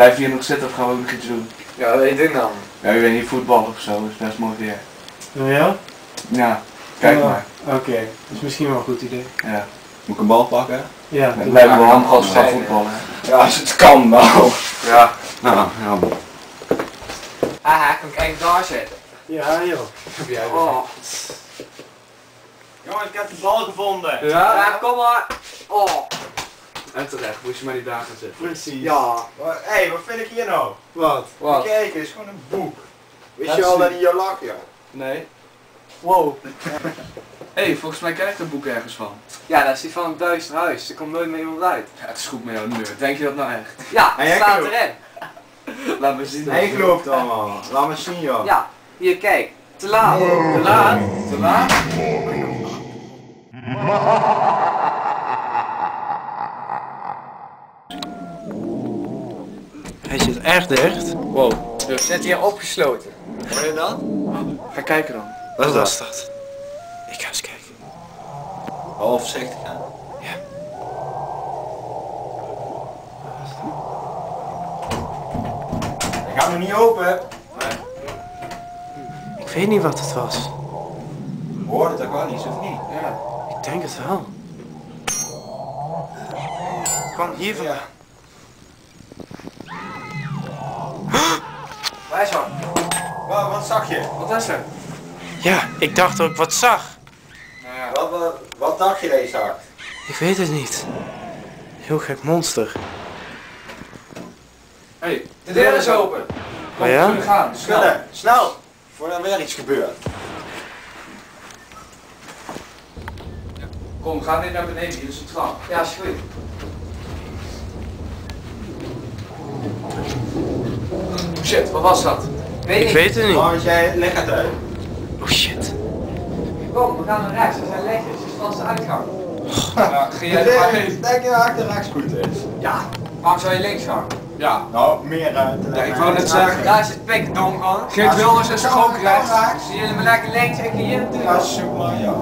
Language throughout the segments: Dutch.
Blijf je hier nog zitten of gaan we ook nog iets doen? Ja, weet ik dan. Ja, je weet niet voetballen of zo, dus best mooi weer. Ja? Ja, kijk Ja. maar. Oké, dat is misschien wel een goed idee. Ja. Moet ik een bal pakken? Ja, We handbal als van voetballen. Ja, als het kan wel. Ja. Nou, ja. Haha, kan ik eigenlijk daar zitten? Ja, joh. Oh. Jongens, ik heb de bal gevonden. Ja? Ja, kom maar. Oh. En terecht, moest je maar niet daar gaan zitten. Precies. Ja. Hé, hey, wat vind ik hier nou? Wat? Wat? Kijk, het is gewoon een boek. Wist je al dat hij hier lag, ja? Nee. Wow. Hé, hey, volgens mij ken ik dat boek ergens van. Ja, dat is die van het duister huis. Er komt nooit meer iemand uit. Ja, het is goed met jou nu. Denk je dat nou echt? Ja, En het staat erin. Laat me zien. Hij gelooft allemaal. Laat me zien, joh. Ja, hier kijk. Te laat. Te laat? Te laat? Echt dicht. Wow. Dus zit hier opgesloten. Hoor je dat? Ga kijken dan. Wat is Wat dat? is dat? Ik ga eens kijken. Half voorzichtig aan. Ik ga nog niet open. Ik weet niet wat het was. Hoor het toch wel niet, of niet? Ja. Ik denk het wel. Kwam hier vandaan. Dat? Wat, wat zag je? Wat is er? Ja, ik dacht dat ik wat zag. Nou ja. Wat, wat, wat dacht je zag? Ik weet het niet. Heel gek monster. Hé, hey, de deur is open. Kom, Oh ja? we kunnen gaan. Snel. Schudden, snel! Voordat er weer iets gebeurt. Kom, we gaan weer naar beneden. Hier is een trap. Ja, is goed. Shit, wat was dat? Weet Ik weet het niet. Als jij leg het uit. Oh shit. Kom, we gaan naar rechts. Er zijn lichtjes. Het is vast de uitgang. Ja, ga jij heen? Denk je dat achter rechts goed is? Ja. Waarom zou je links gaan? Ja. Nou, meer ruimte. Ja, ik wou net zeggen. Daar is het pik donker. Geert Wilders is ook rechts? Zie jullie me lekker links, ik hier Ja, maar, ja.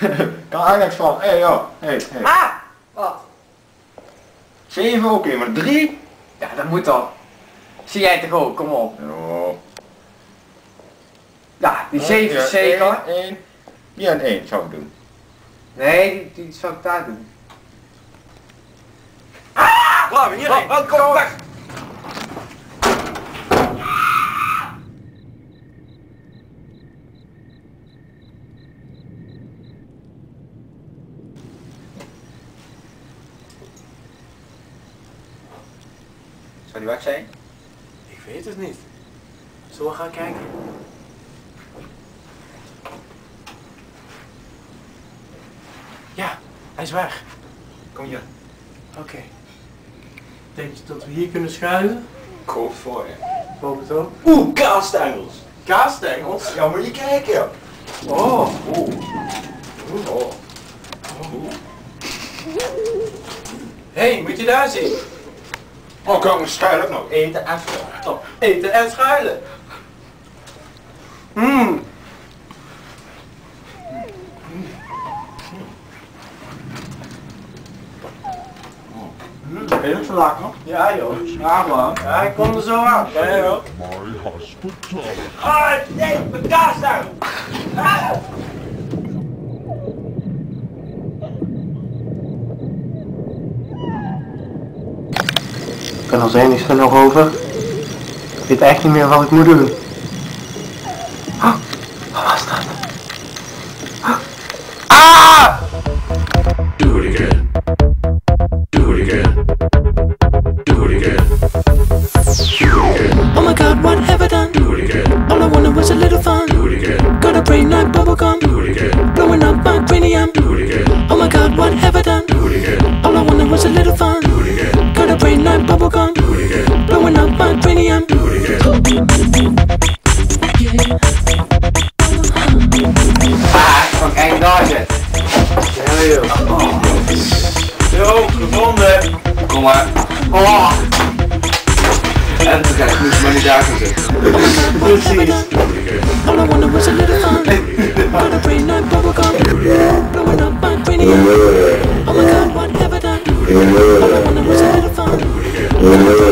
Kan eigenlijk van, hé hey, joh, hé, hey, hey. Ah! Wat? Zeven oké, maar drie? Ja, dat moet toch. Zie jij toch ook, kom op. Ja. Ja, die 7 Ja, is zeker. één, één. Ja, en één zou ik doen. Nee, die, die zou ik daar doen. Hierheen. Wat, kom weg. Zou die weg zijn? Ik weet het niet. Zullen we gaan kijken? Ja, hij is weg. Kom hier. Oké. Denk je dat we hier kunnen schuilen? Ik hoop voor je. Hoop het ook. Oeh, kaasstengels. Kaasstengels? Ja, moet je kijken. Oh. Oeh. Oh. Hé, hey, moet je daar zien? Oh, kan ik schuilen nog. Eten en schuilen. Oh, eten en schuilen. Mmm. Ook zo lekker? Ja joh. Ja, man. Ja, ik kom er zo aan. Ja joh. Ah, nee, mijn kaasstengel. Ah. Ben als enigste nog over. Ik weet echt niet meer wat ik moet doen. Ah, wat was dat? Ah! ah! Do it again. Do it again. Do it again. Do it again. Oh my god, what have I done? Do it again. All I wanted was a little fun. Do it again. Got a brain like bubblegum. Do it again. Blowing up my cranium. Do it again. Oh my god, what have I done? Do it again. disease. All I wanted was a little fun. On a brain like bubblegum. Blowing up my cranium. Oh my god, what have I done? All I wanted was a little fun.